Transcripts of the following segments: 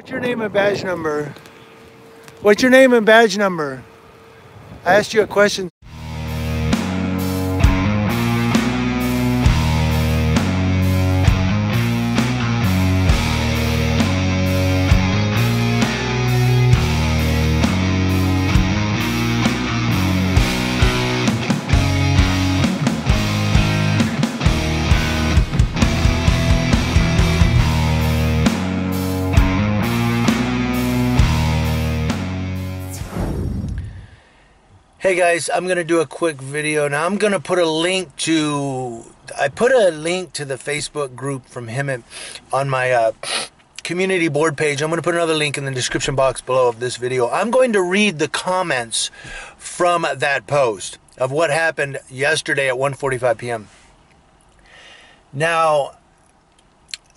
What's your name and badge number? What's your name and badge number? I asked you a question. Hey guys, I'm gonna do a quick video now. I'm gonna put a link to. I put a link to the Facebook group from Hemet on my uh, community board page. I'm gonna put another link in the description box below of this video. I'm going to read the comments from that post of what happened yesterday at 1:45 p.m. Now,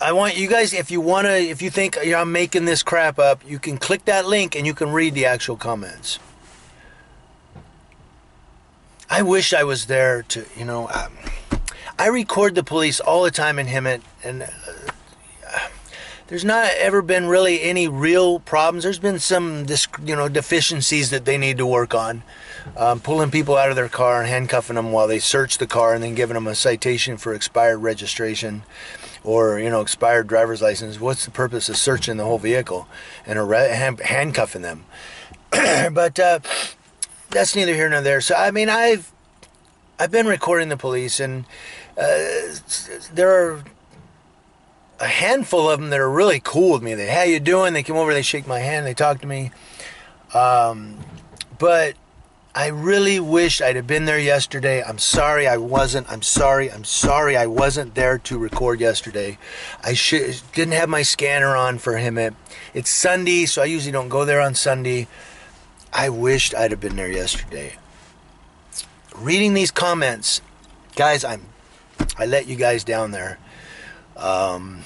I want you guys, if you want to, if you think I'm making this crap up, you can click that link and you can read the actual comments. I wish I was there to, you know. Um, I record the police all the time in Hemet, and uh, there's not ever been really any real problems. There's been some, you know, deficiencies that they need to work on. Um, pulling people out of their car and handcuffing them while they search the car, and then giving them a citation for expired registration or you know expired driver's license. What's the purpose of searching the whole vehicle and handcuffing them? but uh, that's neither here nor there. So I mean, I've I've been recording the police, and uh, there are a handful of them that are really cool with me. They, how you doing? They come over, they shake my hand, they talk to me. Um, but I really wish I'd have been there yesterday. I'm sorry I wasn't. I'm sorry. I'm sorry I wasn't there to record yesterday. I should didn't have my scanner on for Hemet. it's Sunday, so I usually don't go there on Sunday. I wished I'd have been there yesterday. Reading these comments, guys, I'm I let you guys down there. Um,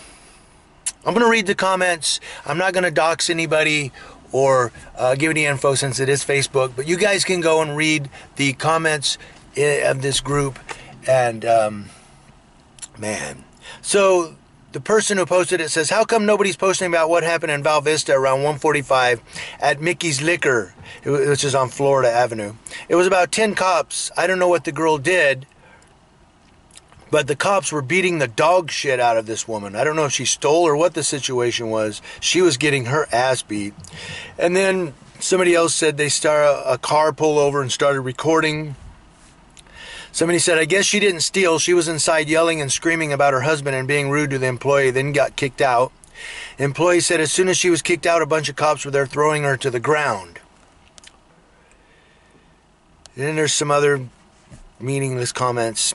I'm gonna read the comments. I'm not gonna dox anybody or uh, give any info since it is Facebook, but you guys can go and read the comments of this group. And um, man, so the person who posted it says, "How come nobody's posting about what happened in Valle Vista around 145 at Mickey's Liquor, which is on Florida Avenue? It was about 10 cops. I don't know what the girl did." But the cops were beating the dog shit out of this woman. I don't know if she stole or what the situation was. She was getting her ass beat. And then somebody else said they saw a car pull over and started recording Somebody said, I guess she didn't steal. She was inside yelling and screaming about her husband and being rude to the employee, then got kicked out. Employee said as soon as she was kicked out, a bunch of cops were there throwing her to the ground. And then there's some other meaningless comments.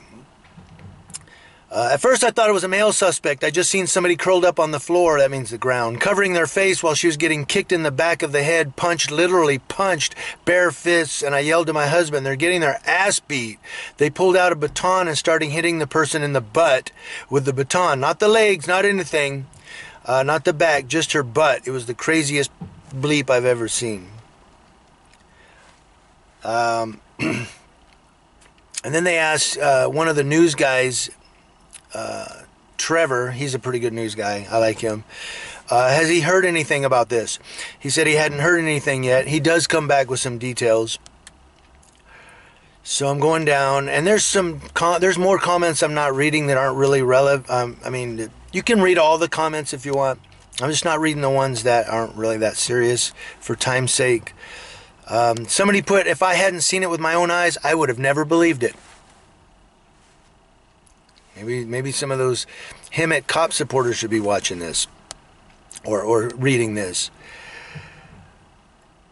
Uh, at first, I thought it was a male suspect. I just seen somebody curled up on the floor, that means the ground, covering their face while she was getting kicked in the back of the head, punched, literally punched, bare fists, and I yelled to my husband, they're getting their ass beat. They pulled out a baton and started hitting the person in the butt with the baton. Not the legs, not anything, uh, not the back, just her butt. It was the craziest bleep I've ever seen. Um, and then they asked uh, one of the news guys uh, Trevor, he's a pretty good news guy. I like him. Uh, has he heard anything about this? He said he hadn't heard anything yet. He does come back with some details. So I'm going down, and there's some there's more comments I'm not reading that aren't really relevant. Um, I mean, you can read all the comments if you want. I'm just not reading the ones that aren't really that serious for time's sake. Um, somebody put, if I hadn't seen it with my own eyes, I would have never believed it. Maybe maybe some of those Hemet cop supporters should be watching this or or reading this.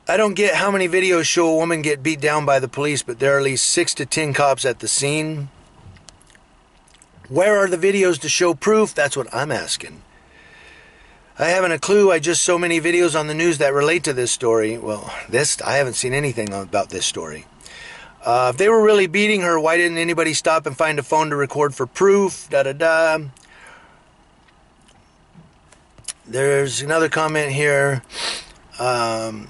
I don't get how many videos show a woman get beat down by the police, but there are at least six to ten cops at the scene. Where are the videos to show proof? That's what I'm asking. I haven't a clue. I just so many videos on the news that relate to this story. Well, this I haven't seen anything about this story. Uh, if they were really beating her, why didn't anybody stop and find a phone to record for proof? Da da da. There's another comment here. Um,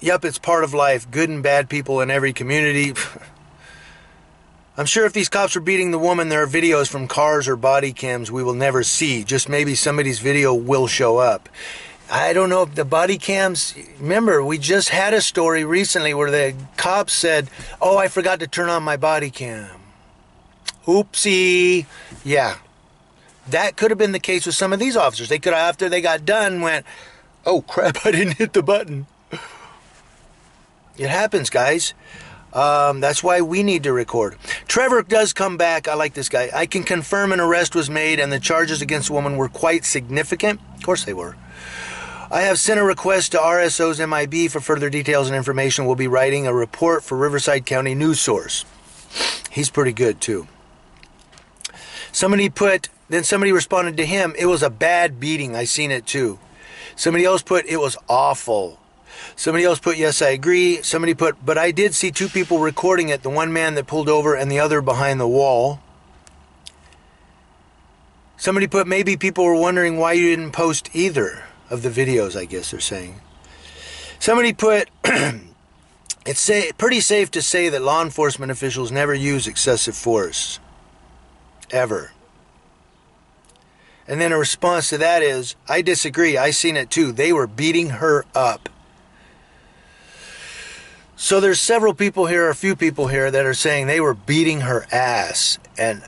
yep, it's part of life. Good and bad people in every community. I'm sure if these cops were beating the woman, there are videos from cars or body cams we will never see. Just maybe somebody's video will show up. I don't know if the body cams. Remember, we just had a story recently where the cops said, "Oh, I forgot to turn on my body cam." Oopsie. Yeah, that could have been the case with some of these officers. They could have, after they got done, went, "Oh crap, I didn't hit the button." It happens, guys. Um, that's why we need to record. Trevor does come back. I like this guy. I can confirm an arrest was made and the charges against the woman were quite significant. Of course they were. I have sent a request to RSO's MIB for further details and information. We'll be writing a report for Riverside County News Source. He's pretty good too. Somebody put, then somebody responded to him, it was a bad beating. I seen it too. Somebody else put, it was awful. Somebody else put, yes, I agree. Somebody put, but I did see two people recording it the one man that pulled over and the other behind the wall. Somebody put, maybe people were wondering why you didn't post either of the videos, I guess they're saying. Somebody put, it's say, pretty safe to say that law enforcement officials never use excessive force. Ever. And then a response to that is, I disagree. I seen it too. They were beating her up. So there's several people here, a few people here that are saying they were beating her ass, and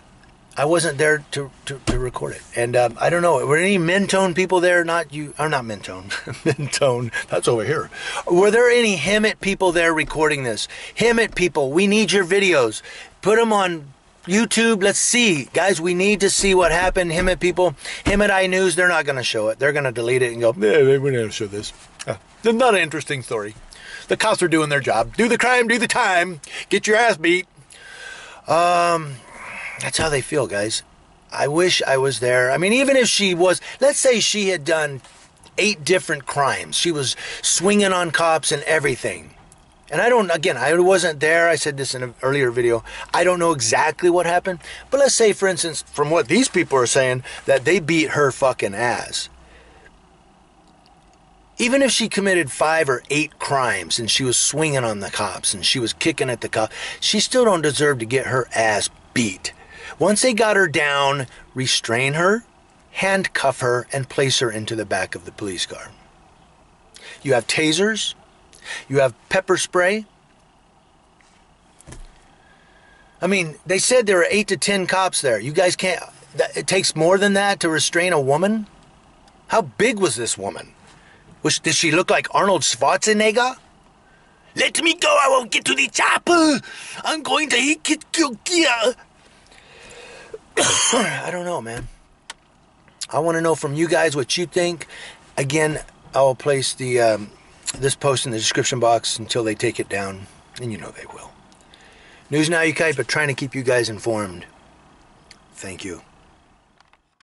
I wasn't there to, to, to record it. And um, I don't know, were any Mentone people there? Not you, or not Mentone, Mentone. That's over here. Were there any Hemet people there recording this? Hemet people, we need your videos. Put them on YouTube, let's see. Guys, we need to see what happened. Hemet people, Hemet Eye News, they're not going to show it. They're going to delete it and go, yeah, they wouldn't have show this. Uh, not an interesting story. The cops are doing their job. Do the crime, do the time. Get your ass beat. Um, that's how they feel, guys. I wish I was there. I mean, even if she was, let's say she had done eight different crimes. She was swinging on cops and everything. And I don't, again, I wasn't there. I said this in an earlier video. I don't know exactly what happened. But let's say, for instance, from what these people are saying, that they beat her fucking ass even if she committed five or eight crimes and she was swinging on the cops and she was kicking at the cops, she still don't deserve to get her ass beat. Once they got her down, restrain her, handcuff her, and place her into the back of the police car. You have tasers, you have pepper spray. I mean, they said there were eight to ten cops there. You guys can't, it takes more than that to restrain a woman? How big was this woman? Was, did she look like Arnold Schwarzenegger? Let me go, I won't get to the chapel. I'm going to hit you. I don't know, man. I want to know from you guys what you think. Again, I will place the um, this post in the description box until they take it down, and you know they will. News Now Yucaipa, but trying to keep you guys informed. Thank you.